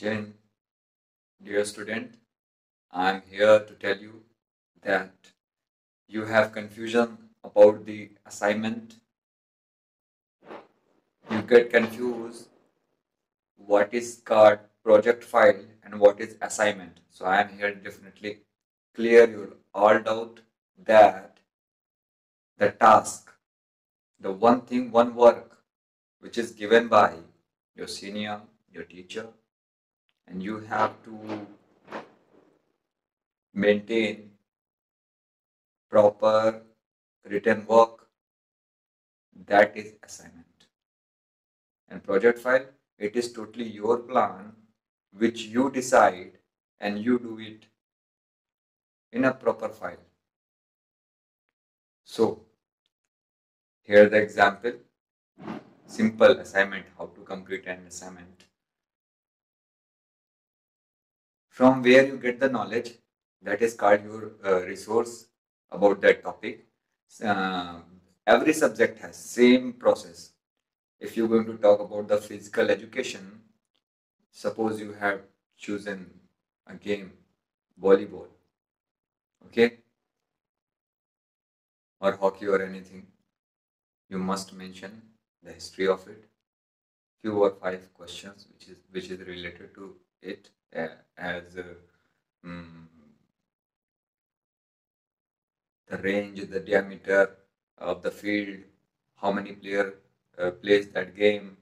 Dear student, I am here to tell you that you have confusion about the assignment. You get confused what is called project file and what is assignment. So I am here definitely clear your all doubt that the task, the one thing, one work which is given by your senior, your teacher, and you have to maintain proper written work. That is assignment. And project file it is totally your plan which you decide and you do it in a proper file. So here the example. Simple assignment how to complete an assignment from where you get the knowledge that is called your uh, resource about that topic. Uh, every subject has same process. If you're going to talk about the physical education suppose you have chosen a game volleyball okay? Or hockey or anything you must mention the history of it. Few or five questions which is which is related to it uh, as mm, the range, the diameter of the field, how many player uh, plays that game,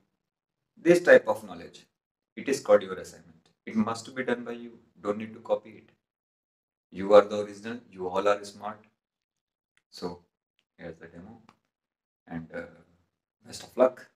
this type of knowledge. It is called your assignment. It must be done by you. Don't need to copy it. You are the original. You all are smart. So here's the demo, and uh, best of luck.